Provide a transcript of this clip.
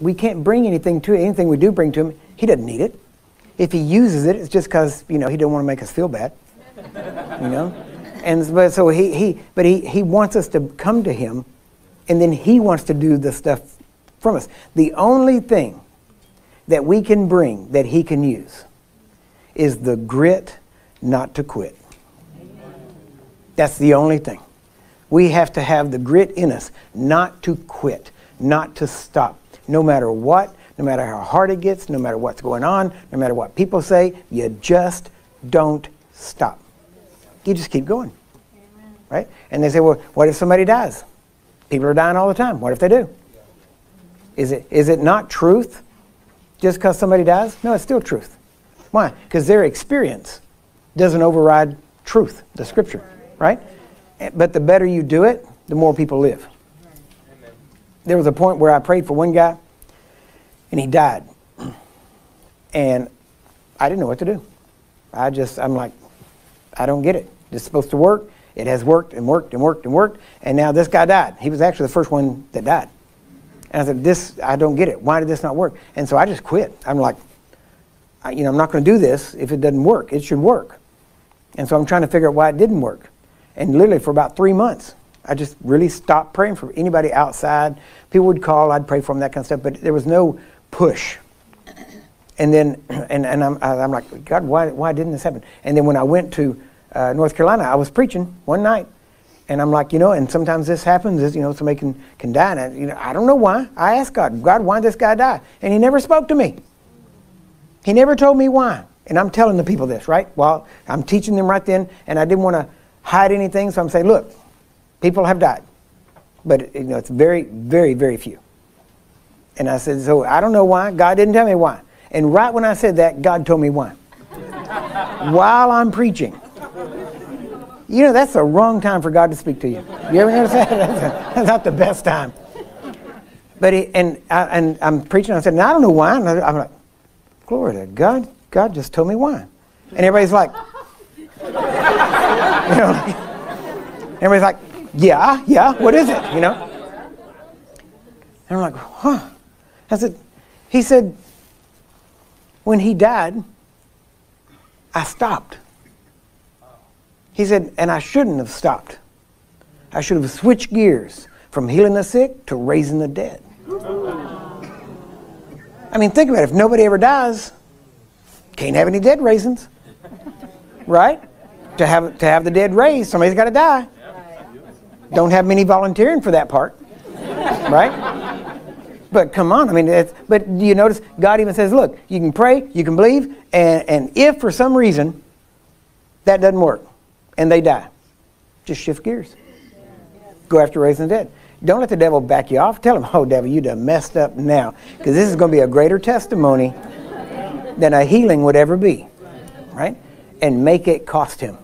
We can't bring anything to it. Anything we do bring to him, he doesn't need it. If he uses it, it's just because, you know, he don't want to make us feel bad. You know? And but so he, he but he, he wants us to come to him and then he wants to do the stuff from us. The only thing that we can bring that he can use is the grit not to quit. That's the only thing. We have to have the grit in us not to quit, not to stop. No matter what, no matter how hard it gets, no matter what's going on, no matter what people say, you just don't stop. You just keep going. Amen. Right? And they say, well, what if somebody dies? People are dying all the time. What if they do? Is it, is it not truth just because somebody dies? No, it's still truth. Why? Because their experience doesn't override truth, the scripture, right? Eh, but the better you do it, the more people live. There was a point where I prayed for one guy, and he died. And I didn't know what to do. I just, I'm like, I don't get it. It's supposed to work. It has worked and worked and worked and worked. And now this guy died. He was actually the first one that died. And I said, this, I don't get it. Why did this not work? And so I just quit. I'm like, you know, I'm not going to do this if it doesn't work. It should work. And so I'm trying to figure out why it didn't work. And literally for about three months, I just really stopped praying for anybody outside. People would call, I'd pray for them, that kind of stuff, but there was no push. And then, and, and I'm, I'm like, God, why, why didn't this happen? And then when I went to uh, North Carolina, I was preaching one night, and I'm like, you know, and sometimes this happens, is, you know, somebody can, can die. And I, you know, I don't know why. I asked God, God, why did this guy die? And he never spoke to me. He never told me why. And I'm telling the people this, right? Well, I'm teaching them right then, and I didn't want to hide anything, so I'm saying, look, people have died. But, you know, it's very, very, very few. And I said, so I don't know why. God didn't tell me why. And right when I said that, God told me why. While I'm preaching. You know, that's the wrong time for God to speak to you. You ever notice that? That's, not the best time. But he, and, I, and I'm preaching, I said, and I don't know why. And I'm like, glory to God. God just told me why. And everybody's like, you know, everybody's like, yeah, yeah, what is it? You know? And I'm like, huh. I said, he said, when he died, I stopped. He said, and I shouldn't have stopped. I should have switched gears from healing the sick to raising the dead. I mean, think about it. If nobody ever dies, can't have any dead raisins. Right? To have, to have the dead raised, somebody's got to die. Don't have many volunteering for that part. Right? But come on, I mean, but do you notice God even says, look, you can pray, you can believe, and, and if for some reason that doesn't work, and they die. Just shift gears. Go after raising the dead. Don't let the devil back you off. Tell him, oh, devil, you done messed up now. Because this is going to be a greater testimony than a healing would ever be. Right? And make it cost him.